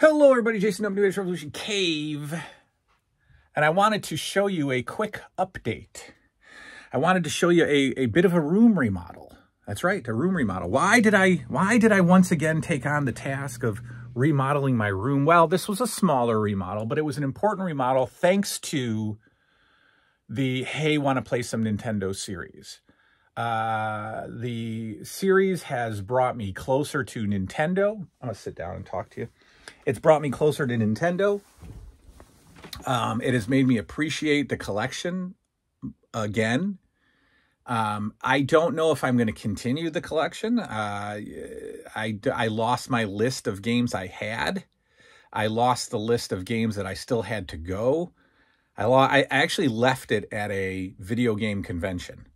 Hello, everybody. Jason W. H Revolution Cave. And I wanted to show you a quick update. I wanted to show you a, a bit of a room remodel. That's right, a room remodel. Why did I why did I once again take on the task of remodeling my room? Well, this was a smaller remodel, but it was an important remodel thanks to the Hey Want to Play Some Nintendo series. Uh, the series has brought me closer to Nintendo. I'm to sit down and talk to you. It's brought me closer to Nintendo. Um, it has made me appreciate the collection again. Um, I don't know if I'm going to continue the collection. Uh, I, I lost my list of games I had. I lost the list of games that I still had to go. I, I actually left it at a video game convention.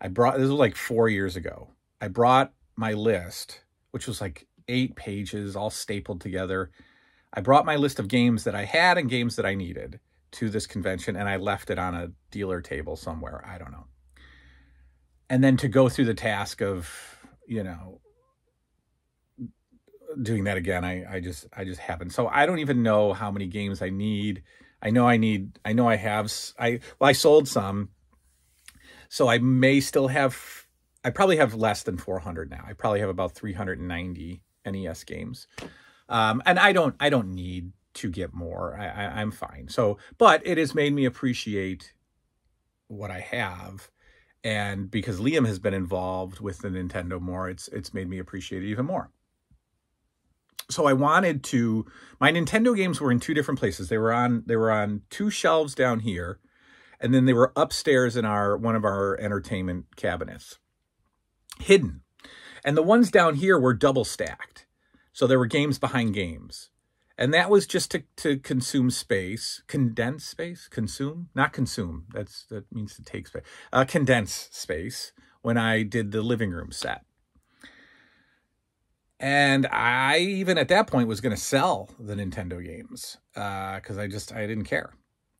I brought, this was like four years ago. I brought my list, which was like eight pages all stapled together. I brought my list of games that I had and games that I needed to this convention and I left it on a dealer table somewhere. I don't know. And then to go through the task of, you know, doing that again, I, I just, I just haven't. So I don't even know how many games I need. I know I need, I know I have, I, well, I sold some. So I may still have, I probably have less than 400 now. I probably have about 390 NES games. Um, and I don't, I don't need to get more. I, I, I'm fine. So, but it has made me appreciate what I have. And because Liam has been involved with the Nintendo more, it's, it's made me appreciate it even more. So I wanted to, my Nintendo games were in two different places. They were on, they were on two shelves down here. And then they were upstairs in our, one of our entertainment cabinets hidden. And the ones down here were double stacked. So there were games behind games. And that was just to, to consume space, condense space, consume, not consume. That's that means to take space. Uh, condense space when I did the living room set. And I even at that point was going to sell the Nintendo games because uh, I just I didn't care.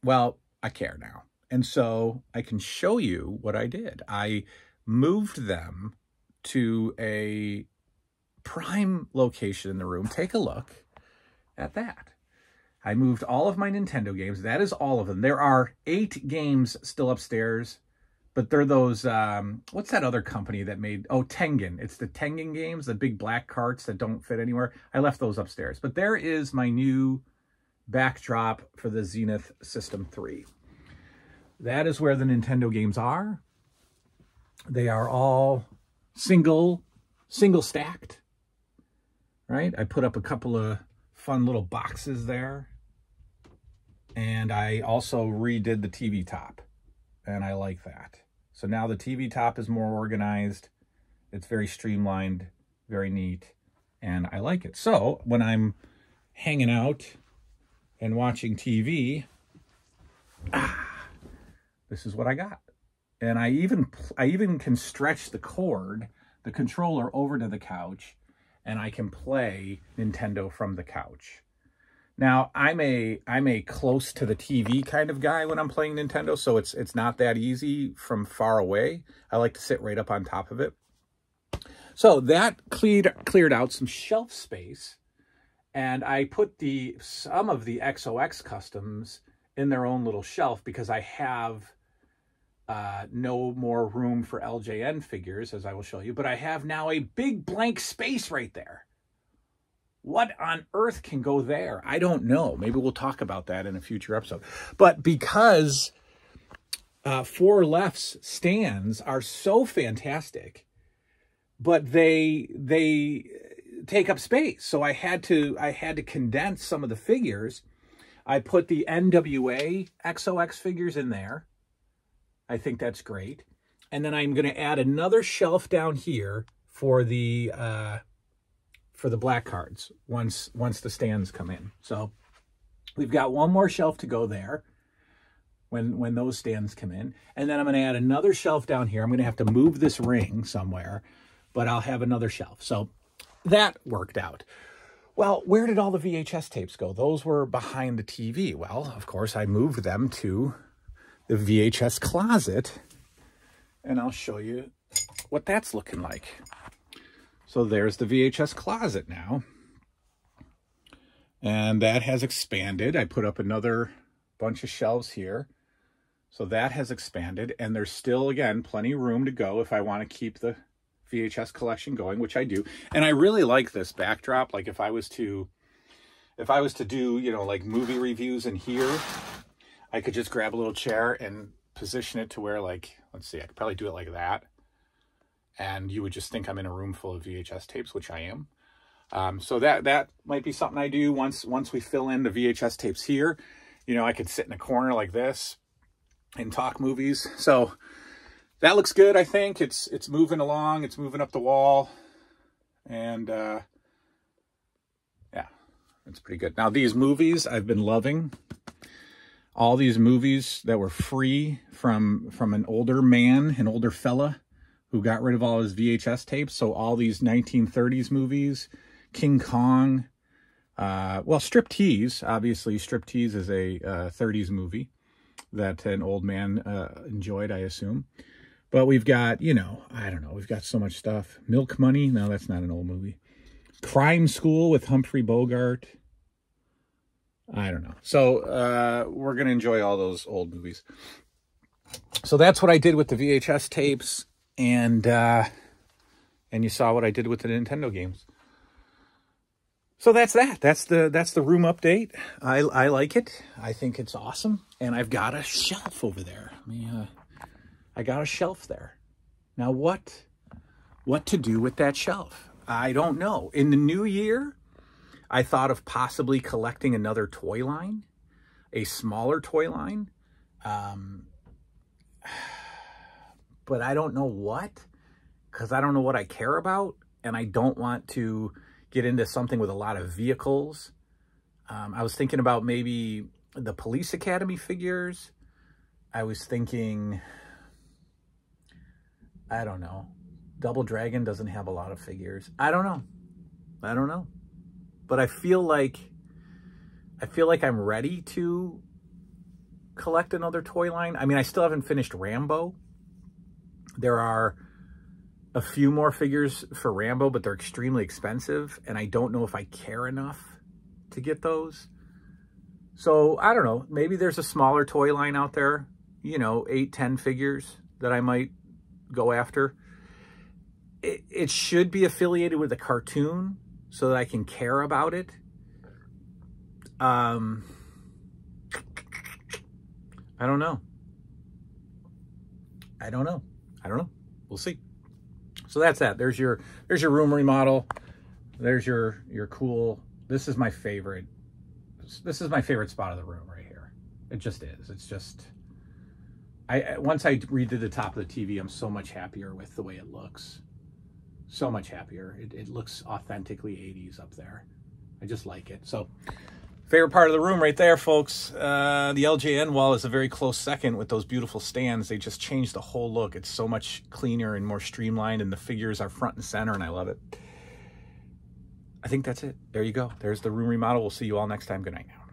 Well, I care now, and so I can show you what I did. I moved them to a prime location in the room. Take a look at that. I moved all of my Nintendo games. That is all of them. There are eight games still upstairs, but they're those, um, what's that other company that made, oh, Tengen. It's the Tengen games, the big black carts that don't fit anywhere. I left those upstairs. But there is my new backdrop for the Zenith System 3. That is where the Nintendo games are. They are all single, single stacked, right? I put up a couple of fun little boxes there. And I also redid the TV top, and I like that. So now the TV top is more organized. It's very streamlined, very neat, and I like it. So when I'm hanging out and watching TV, ah, this is what I got and I even I even can stretch the cord, the controller over to the couch, and I can play Nintendo from the couch. Now I'm a I'm a close to the TV kind of guy when I'm playing Nintendo, so it's it's not that easy from far away. I like to sit right up on top of it. So that cleared cleared out some shelf space, and I put the some of the XOX customs in their own little shelf because I have uh, no more room for LJN figures, as I will show you, but I have now a big blank space right there. What on earth can go there? I don't know. Maybe we'll talk about that in a future episode. But because uh, Four Left's stands are so fantastic, but they they take up space. So I had to I had to condense some of the figures. I put the NWA XOX figures in there I think that's great. And then I'm going to add another shelf down here for the uh, for the black cards once once the stands come in. So we've got one more shelf to go there when when those stands come in. And then I'm going to add another shelf down here. I'm going to have to move this ring somewhere, but I'll have another shelf. So that worked out. Well, where did all the VHS tapes go? Those were behind the TV. Well, of course, I moved them to the VHS closet and I'll show you what that's looking like. So there's the VHS closet now. And that has expanded. I put up another bunch of shelves here. So that has expanded. And there's still, again, plenty of room to go if I want to keep the VHS collection going, which I do. And I really like this backdrop. Like if I was to, if I was to do, you know, like movie reviews in here, I could just grab a little chair and position it to where like, let's see, I could probably do it like that. And you would just think I'm in a room full of VHS tapes, which I am. Um, so that that might be something I do once once we fill in the VHS tapes here. You know, I could sit in a corner like this and talk movies. So that looks good, I think. It's it's moving along. It's moving up the wall. And uh, yeah, it's pretty good. Now, these movies I've been loving. All these movies that were free from from an older man, an older fella who got rid of all his VHS tapes. So all these 1930s movies, King Kong, uh, well, Striptease, obviously, Striptease is a uh, 30s movie that an old man uh, enjoyed, I assume. But we've got, you know, I don't know, we've got so much stuff. Milk Money, no, that's not an old movie. Crime School with Humphrey Bogart. I don't know. So uh, we're going to enjoy all those old movies. So that's what I did with the VHS tapes. And, uh, and you saw what I did with the Nintendo games so that's that. That's the that's the room update. I I like it. I think it's awesome. And I've got a shelf over there. I, mean, uh, I got a shelf there. Now what what to do with that shelf? I don't know. In the new year, I thought of possibly collecting another toy line, a smaller toy line. Um, but I don't know what because I don't know what I care about and I don't want to get into something with a lot of vehicles. Um, I was thinking about maybe the Police Academy figures. I was thinking, I don't know. Double Dragon doesn't have a lot of figures. I don't know. I don't know. But I feel like, I feel like I'm ready to collect another toy line. I mean, I still haven't finished Rambo. There are a few more figures for Rambo, but they're extremely expensive, and I don't know if I care enough to get those. So, I don't know. Maybe there's a smaller toy line out there, you know, eight, ten figures that I might go after. It, it should be affiliated with a cartoon so that I can care about it. Um, I don't know. I don't know. I don't know. We'll see. So that's that. There's your there's your room remodel. There's your your cool. This is my favorite. This is my favorite spot of the room right here. It just is. It's just. I once I redid the top of the TV, I'm so much happier with the way it looks. So much happier. It, it looks authentically 80s up there. I just like it. So Favorite part of the room right there, folks. Uh, the LJN wall is a very close second with those beautiful stands. They just changed the whole look. It's so much cleaner and more streamlined, and the figures are front and center, and I love it. I think that's it. There you go. There's the room remodel. We'll see you all next time. Good night now.